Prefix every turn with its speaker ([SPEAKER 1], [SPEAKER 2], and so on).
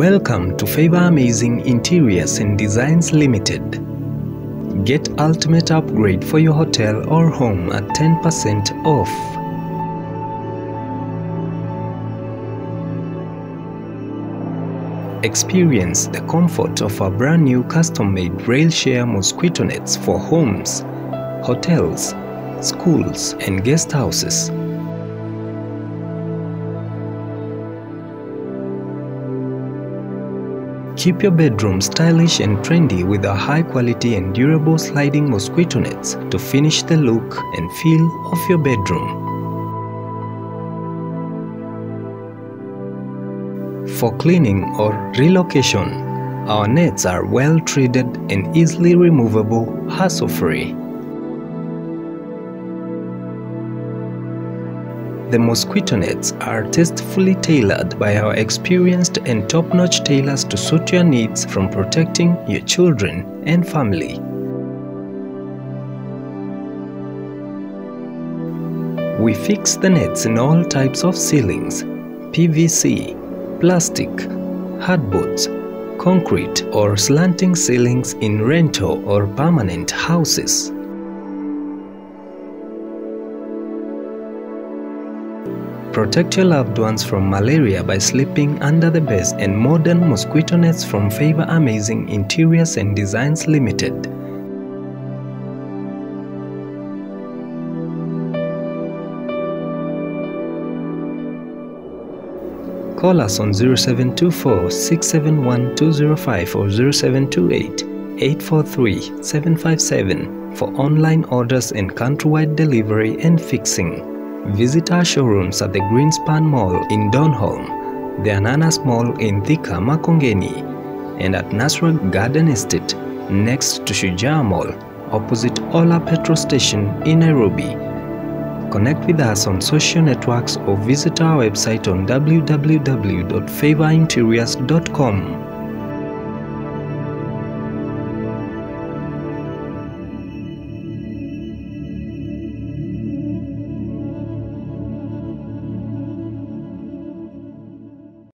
[SPEAKER 1] Welcome to Favour Amazing Interiors and Designs Limited. Get ultimate upgrade for your hotel or home at 10% off. Experience the comfort of our brand new custom made rail Railshare mosquito nets for homes, hotels, schools, and guest houses. Keep your bedroom stylish and trendy with our high quality and durable sliding mosquito nets to finish the look and feel of your bedroom. For cleaning or relocation, our nets are well treated and easily removable, hassle-free. The mosquito nets are tastefully tailored by our experienced and top-notch tailors to suit your needs from protecting your children and family. We fix the nets in all types of ceilings, PVC, plastic, hardboards, concrete or slanting ceilings in rental or permanent houses. Protect your loved ones from malaria by sleeping under the best and modern mosquito nets from Favour Amazing Interiors and Designs Limited. Call us on 0724 671 205 or 0728 843 757 for online orders and countrywide delivery and fixing. Visit our showrooms at the Greenspan Mall in Donholm, the Ananas Mall in Thika, Makongeni, and at Natural Garden Estate next to Shujaa Mall, opposite Ola Petrol Station in Nairobi. Connect with us on social networks or visit our website on www.favorinteriors.com.